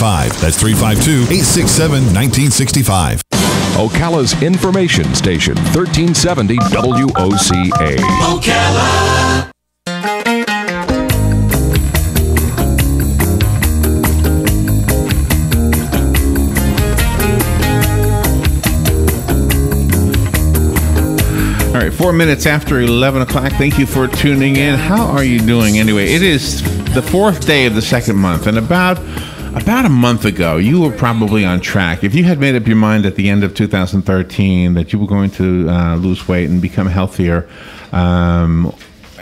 5. That's 352 867 1965. Ocala's information station, 1370 WOCA. Ocala. All right, four minutes after 11 o'clock. Thank you for tuning in. How are you doing anyway? It is the fourth day of the second month, and about about a month ago, you were probably on track. If you had made up your mind at the end of 2013 that you were going to uh, lose weight and become healthier, um,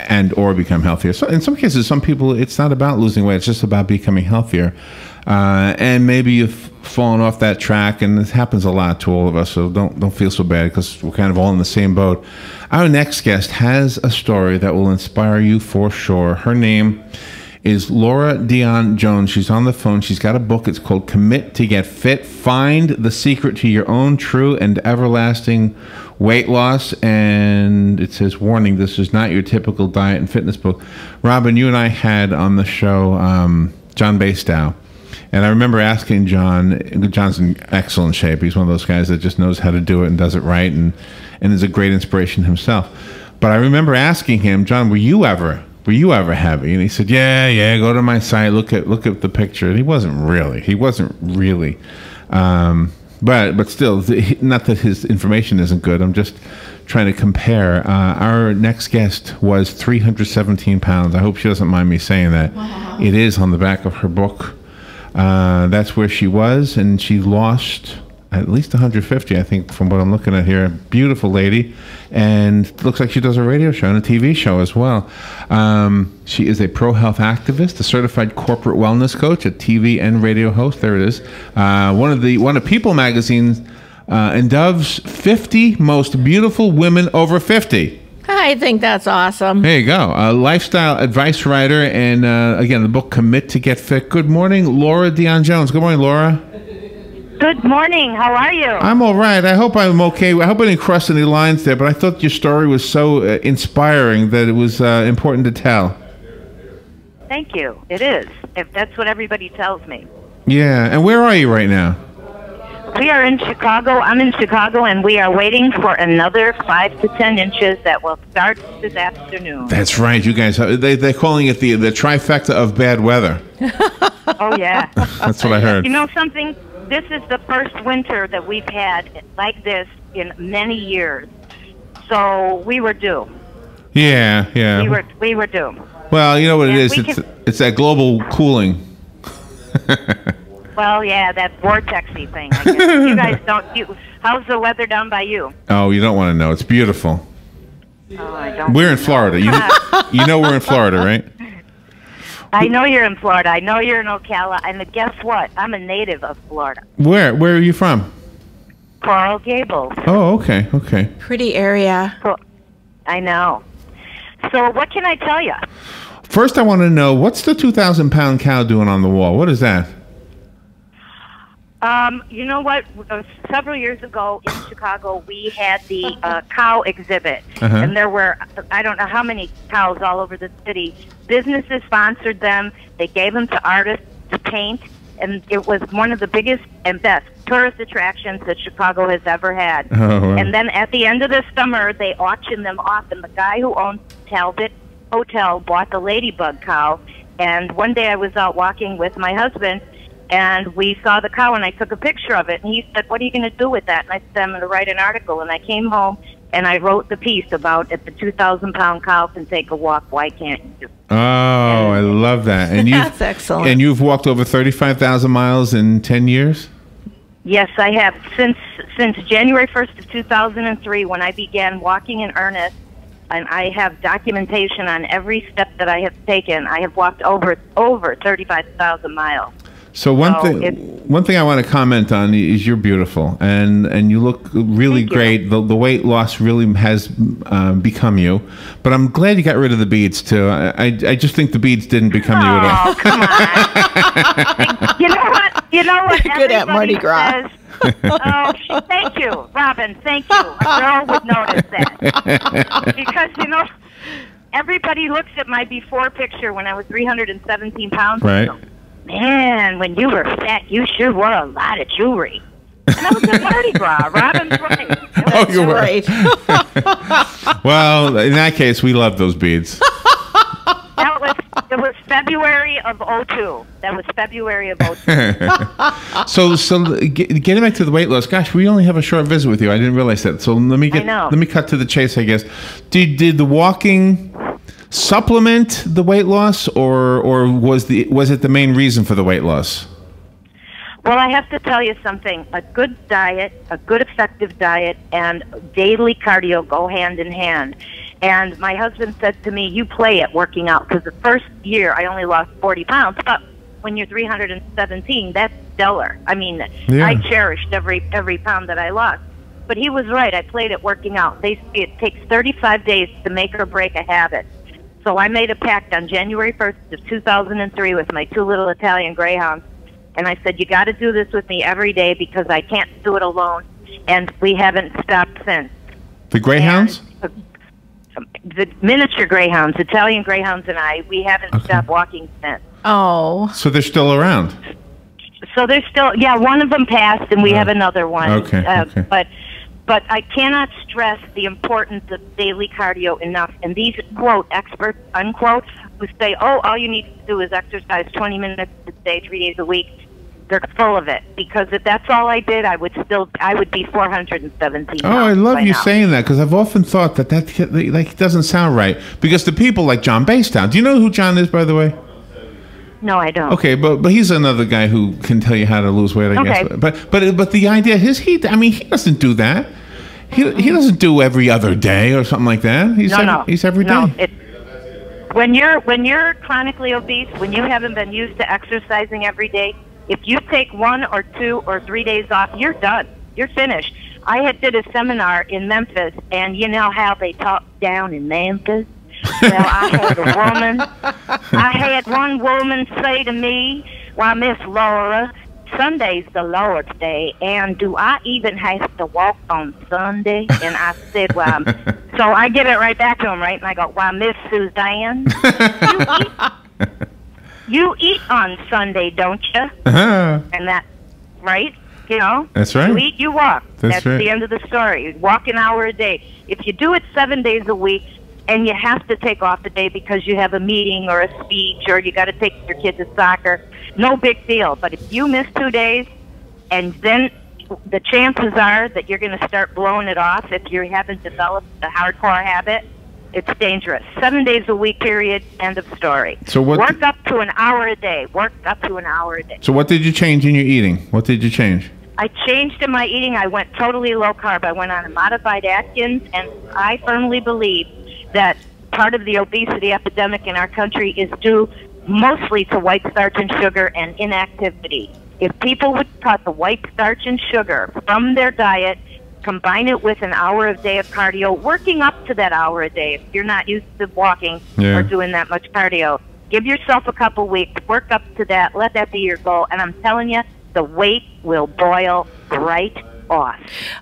and or become healthier. So in some cases, some people, it's not about losing weight; it's just about becoming healthier. Uh, and maybe you've fallen off that track, and this happens a lot to all of us. So don't don't feel so bad because we're kind of all in the same boat. Our next guest has a story that will inspire you for sure. Her name is Laura Dion Jones. She's on the phone. She's got a book. It's called Commit to Get Fit. Find the secret to your own true and everlasting weight loss. And it says, warning, this is not your typical diet and fitness book. Robin, you and I had on the show um, John Bastow. And I remember asking John, John's in excellent shape. He's one of those guys that just knows how to do it and does it right and, and is a great inspiration himself. But I remember asking him, John, were you ever were you ever heavy? And he said, Yeah, yeah. Go to my site. Look at look at the picture. And he wasn't really. He wasn't really. Um, but but still, not that his information isn't good. I'm just trying to compare. Uh, our next guest was 317 pounds. I hope she doesn't mind me saying that. Wow. It is on the back of her book. Uh, that's where she was, and she lost at least 150, I think, from what I'm looking at here. Beautiful lady, and looks like she does a radio show and a TV show as well. Um, she is a pro health activist, a certified corporate wellness coach, a TV and radio host. There it is. Uh, one of the one of People Magazine's uh, and Dove's 50 most beautiful women over 50. I think that's awesome. There you go. A lifestyle advice writer, and uh, again, the book Commit to Get Fit. Good morning, Laura Dion Jones. Good morning, Laura. Good morning. How are you? I'm all right. I hope I'm okay. I hope I didn't cross any lines there, but I thought your story was so uh, inspiring that it was uh, important to tell. Thank you. It is. If that's what everybody tells me. Yeah. And where are you right now? We are in Chicago. I'm in Chicago, and we are waiting for another five to ten inches that will start this afternoon. That's right. You guys, they, they're calling it the the trifecta of bad weather. oh yeah. That's what I heard. You know something? This is the first winter that we've had like this in many years. So we were due. Yeah, yeah. We were we were due. Well, you know what and it is. It's can, it's that global cooling. well, yeah, that vortexy thing. I guess. you guys don't. You, how's the weather down by you? Oh, you don't want to know. It's beautiful. Oh, I don't. We're in Florida. You, you know we're in Florida, right? I know you're in Florida. I know you're in Ocala. And guess what? I'm a native of Florida. Where? Where are you from? Coral Gables. Oh, okay, okay. Pretty area. I know. So, what can I tell you? First, I want to know what's the 2,000 pound cow doing on the wall? What is that? Um, you know what? Uh, several years ago in Chicago, we had the uh, cow exhibit, uh-huh. and there were I don't know how many cows all over the city. Businesses sponsored them. They gave them to artists to paint, and it was one of the biggest and best tourist attractions that Chicago has ever had. Oh, wow. And then at the end of the summer, they auctioned them off, and the guy who owned Talbott Hotel bought the ladybug cow. And one day I was out walking with my husband and we saw the cow and I took a picture of it and he said, What are you gonna do with that? And I said, I'm gonna write an article and I came home and I wrote the piece about if the two thousand pound cow can take a walk, why can't you? Oh, I love that. And you That's excellent. And you've walked over thirty five thousand miles in ten years? Yes, I have. Since since January first of two thousand and three when I began walking in earnest and I have documentation on every step that I have taken. I have walked over over thirty five thousand miles. So one so thing, one thing I want to comment on is you're beautiful and and you look really great. The, the weight loss really has uh, become you, but I'm glad you got rid of the beads too. I I, I just think the beads didn't become oh, you at all. Oh come on! you know what? You know what? Good at Mardi Gras. Says, oh, thank you, Robin. Thank you. A girl would notice that because you know everybody looks at my before picture when I was 317 pounds. Right. Man, when you were fat, you sure wore a lot of jewelry. And I was a party bra. Robin's right. Oh, you were. Right. Well, in that case, we love those beads. That was it was February of '02. That was February of '02. So, so get- getting back to the weight loss. Gosh, we only have a short visit with you. I didn't realize that. So let me get. know. Let me cut to the chase. I guess. Did did the walking supplement the weight loss, or or was the was it the main reason for the weight loss? Well, I have to tell you something. A good diet, a good effective diet, and daily cardio go hand in hand. And my husband said to me, "You play at working out because the first year I only lost 40 pounds, but when you're 317, that's stellar. I mean, Yeah. I cherished every every pound that I lost." But he was right. I played at working out. They say it takes 35 days to make or break a habit. So I made a pact on January 1st of 2003 with my two little Italian greyhounds. And I said, you got to do this with me every day because I can't do it alone. And we haven't stopped since. The greyhounds. And, uh, the miniature greyhounds, Italian greyhounds and I, we haven't Okay. stopped walking since. Oh. So they're still around. So they're still, yeah, one of them passed, and we have another one. Okay, Uh, okay. But, but I cannot stress the importance of daily cardio enough. And these quote experts unquote who say, "Oh, all you need to do is exercise 20 minutes a day, three days a week." They're full of it because if that's all I did, I would still, I would be 417. Oh, I love you now. saying that because I've often thought that that like doesn't sound right. Because the people like John Bastown. Do you know who John is, by the way? No, I don't. Okay, but but he's another guy who can tell you how to lose weight. I Okay. guess. But but but the idea is he. I mean, he doesn't do that. He he doesn't do every other day or something like that. He's no, every, no, he's every day. no. It, when you're when you're chronically obese, when you haven't been used to exercising every day, if you take one or two or three days off, you're done. You're finished. I had did a seminar in Memphis, and you know how they talk down in Memphis. Well, I had a woman. I had one woman say to me, "Why, Miss Laura, Sunday's the Lord's Day, and do I even have to walk on Sunday?" And I said, "Well." so I give it right back to him, right? And I go, "Why, Miss Suzanne, you eat, you eat on Sunday, don't you?" Uh-huh. And that, right? You know, That's right. You eat, you walk. That's That's, right. the end of the story. You walk an hour a day. If you do it seven days a week, and you have to take off the day because you have a meeting or a speech or you got to take your kid to soccer, no big deal. But if you miss two days, and then the chances are that you're going to start blowing it off if you haven't developed a hardcore habit. It's dangerous. Seven days a week, period. End of story. So what- Work up to an hour a day. Work up to an hour a day. So what did you change in your eating? What did you change? I changed in my eating. I went totally low carb. I went on a modified Atkins, and I firmly believe that part of the obesity epidemic in our country is due mostly to white starch and sugar and inactivity. If people would cut the white starch and sugar from their diet, combine it with an hour a day of cardio, working up to that hour a day if you're not used to walking Yeah. or doing that much cardio. Give yourself a couple weeks, work up to that, let that be your goal, and I'm telling you, the weight will boil right off.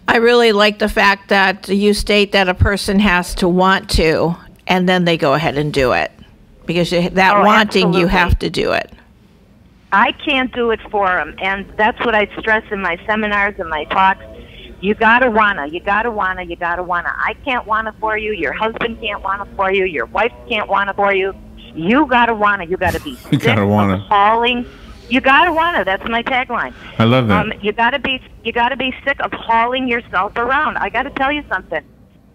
I really like the fact that you state that a person has to want to, and then they go ahead and do it. Because you, that Oh, wanting, you have to do it. I can't do it for them, and that's what I stress in my seminars and my talks. You gotta wanna, you gotta wanna, you gotta wanna. I can't wanna for you. Your husband can't wanna for you. Your wife can't wanna for you. You gotta wanna. You gotta be You gotta wanna. of hauling. You gotta wanna. That's my tagline. I love that. Um, you gotta be you gotta be sick of hauling yourself around. I gotta tell you something.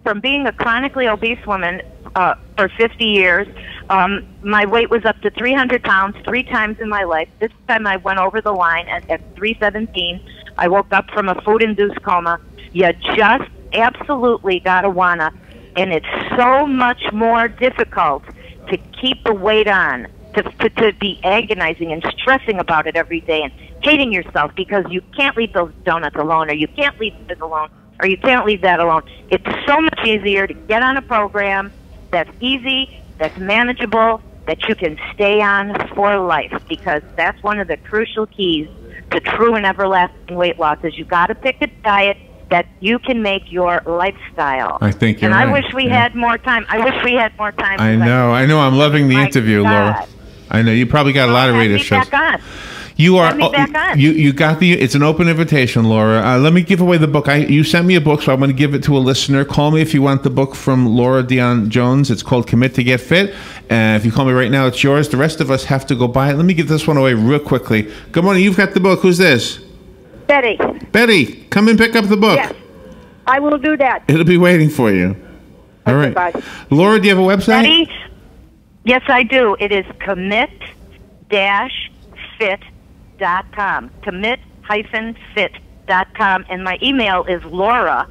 From being a chronically obese woman uh, for 50 years, um, my weight was up to 300 pounds three times in my life. This time I went over the line at, at 317. I woke up from a food-induced coma. You just absolutely gotta wanna, and it's so much more difficult to keep the weight on to, to, to be agonizing and stressing about it every day and hating yourself because you can't leave those donuts alone or you can't leave this alone or you can't leave that alone. It's so much easier to get on a program that's easy, that's manageable, that you can stay on for life because that's one of the crucial keys to true and everlasting weight loss is you got to pick a diet that you can make your lifestyle. I think you're and I wish we yeah. had more time. I wish we had more time. I know. I know. I'm loving the interview, Laura. I know you probably got a lot of radio shows. back on. You are oh, back on. you you got the it's an open invitation, Laura. Uh, let me give away the book. I you sent me a book, so I'm going to give it to a listener. Call me if you want the book from Laura Dion Jones. It's called Commit to Get Fit. And if you call me right now, it's yours. The rest of us have to go buy it. Let me give this one away real quickly. Good morning. You've got the book. Who's this? Betty, Betty. Come and pick up the book. yes, I will do that. It'll be waiting for you. All right. bye. Laura, do you have a website? Betty, yes, I do. It is commit-fit.com. Commit-fit.com. And my email is laura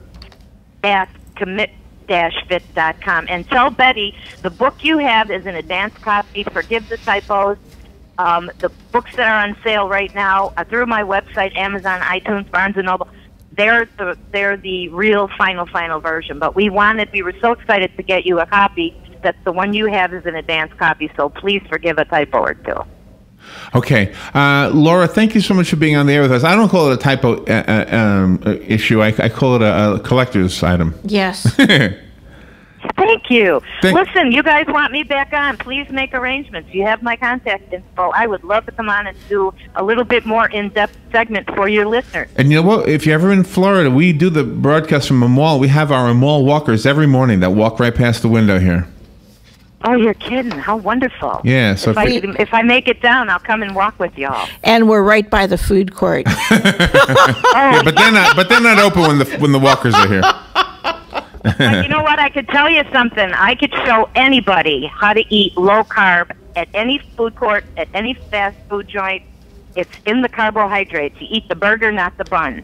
at commit-fit.com. And tell Betty the book you have is an advanced copy. Forgive the typos. Um, the books that are on sale right now are through my website, Amazon, iTunes, Barnes and Noble. They're the they're the real final final version. But we wanted we were so excited to get you a copy that the one you have is an advanced copy. So please forgive a typo or two. Okay, uh, Laura, thank you so much for being on the air with us. I don't call it a typo uh, uh, um, uh, issue. I, I call it a, a collector's item. Yes. Thank you. Thank- Listen, you guys want me back on? Please make arrangements. You have my contact info. I would love to come on and do a little bit more in-depth segment for your listeners. And you know what? If you're ever in Florida, we do the broadcast from a mall. We have our mall walkers every morning that walk right past the window here. Oh, you're kidding! How wonderful. Yeah, so If I, if if I make it down, I'll come and walk with y'all. and we're right by the food court. Yeah, but they're not. But they're not open when the when the walkers are here. But you know what? I could tell you something. I could show anybody how to eat low carb at any food court, at any fast food joint. It's in the carbohydrates. You eat the burger, not the bun.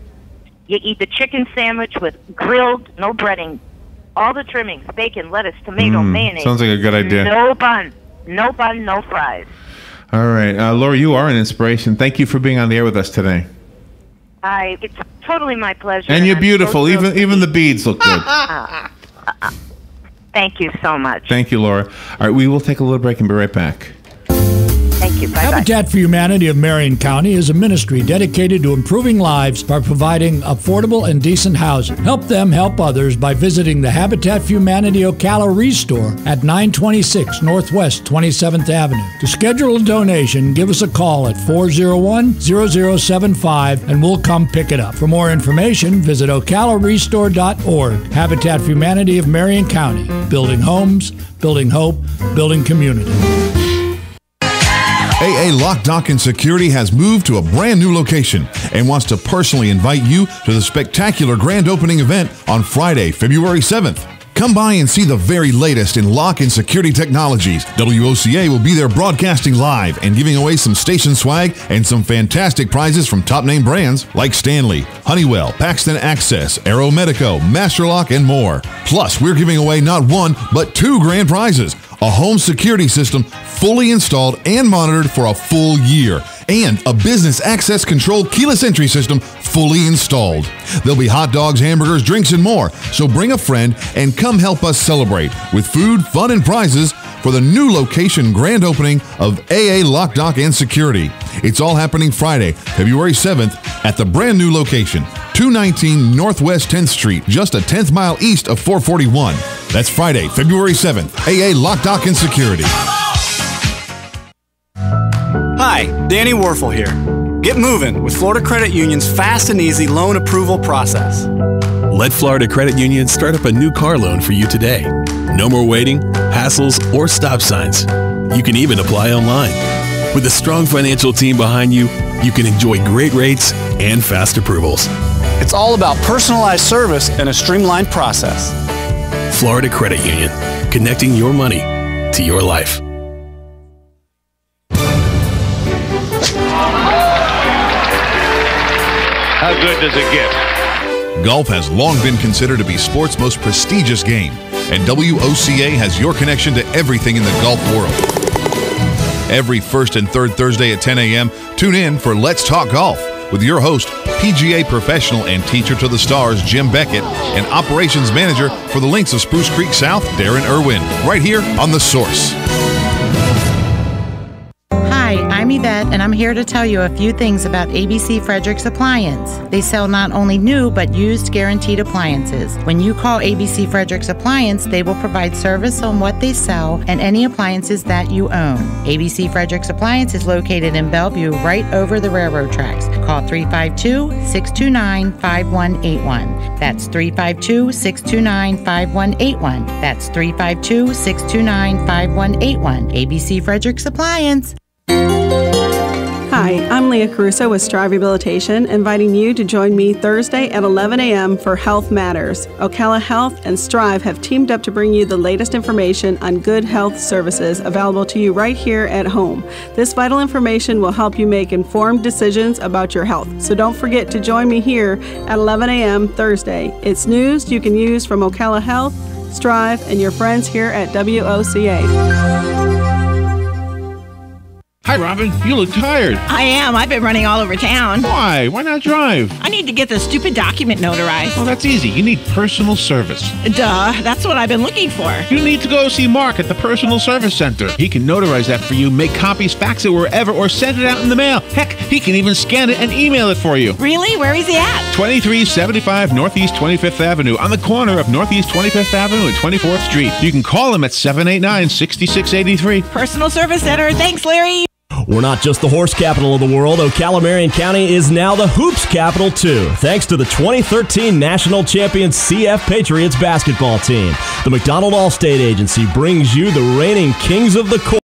You eat the chicken sandwich with grilled, no breading, all the trimmings, bacon, lettuce, tomato, mayonnaise. Mm, sounds like a good idea. No bun, no bun, no fries. All right, uh, Laura, you are an inspiration. Thank you for being on the air with us today. I, it's totally my pleasure. And you're I'm so beautiful. thrilled Even even the beads look good. Thank you so much. Thank you, Laura. All right, we will take a little break and be right back. Thank you. Bye. Habitat for Humanity of Marion County is a ministry dedicated to improving lives by providing affordable and decent housing. Help them help others by visiting the Habitat for Humanity Ocala Restore at 926 Northwest 27th Avenue. To schedule a donation, give us a call at 401 0075 and we'll come pick it up. For more information, visit ocalarestore.org. Habitat for Humanity of Marion County. Building homes, building hope, building community. AA Lock, Dock, and Security has moved to a brand new location and wants to personally invite you to the spectacular grand opening event on Friday, February 7th. Come by and see the very latest in lock and security technologies. WOCA will be there broadcasting live and giving away some station swag and some fantastic prizes from top name brands like Stanley, Honeywell, Paxton Access, Arrow Medeco, Masterlock, and more. Plus, we're giving away not one, but two grand prizes a home security system fully installed and monitored for a full year, and a business access control keyless entry system fully installed. There'll be hot dogs, hamburgers, drinks, and more. So bring a friend and come help us celebrate with food, fun, and prizes for the new location grand opening of AA Lock, Dock, and Security. It's all happening Friday, February 7th at the brand new location, 219 Northwest 10th Street, just a 10th mile east of 441. That's Friday, February 7th. AA Lock, Dock, and Security. Hi, Danny Warfel here. Get moving with Florida Credit Union's fast and easy loan approval process. Let Florida Credit Union start up a new car loan for you today. No more waiting, hassles, or stop signs. You can even apply online. With a strong financial team behind you, you can enjoy great rates and fast approvals. It's all about personalized service and a streamlined process. Florida Credit Union, connecting your money to your life. How good does it get? Golf has long been considered to be sport's most prestigious game, and WOCA has your connection to everything in the golf world. Every first and third Thursday at 10 a.m., tune in for Let's Talk Golf with your host, PGA professional and teacher to the stars, Jim Beckett, and operations manager for the links of Spruce Creek South, Darren Irwin, right here on The Source. And I'm here to tell you a few things about ABC Fredericks Appliance. They sell not only new but used guaranteed appliances. When you call ABC Fredericks Appliance, they will provide service on what they sell and any appliances that you own. ABC Fredericks Appliance is located in Belleview, right over the railroad tracks. Call 352 629 5181. That's 352 629 5181. That's 352 629 5181. ABC Fredericks Appliance. Hi, I'm Leah Caruso with Strive Rehabilitation, inviting you to join me Thursday at 11 a.m. for Health Matters. Ocala Health and Strive have teamed up to bring you the latest information on good health services available to you right here at home. This vital information will help you make informed decisions about your health. So don't forget to join me here at 11 a.m. Thursday. It's news you can use from Ocala Health, Strive, and your friends here at WOCA. Hi, Robin. You look tired. I am. I've been running all over town. Why? Why not drive? I need to get the stupid document notarized. Well, that's easy. You need personal service. Duh. That's what I've been looking for. You need to go see Mark at the Personal Service Center. He can notarize that for you, make copies, fax it wherever, or send it out in the mail. Heck, he can even scan it and email it for you. Really? Where is he at? 2375 Northeast 25th Avenue, on the corner of Northeast 25th Avenue and 24th Street. You can call him at 789 6683. Personal Service Center. Thanks, Larry. We're not just the horse capital of the world. Ocala Marion County is now the hoops capital, too, thanks to the 2013 national champion CF Patriots basketball team. The McDonald All State Agency brings you the reigning kings of the court.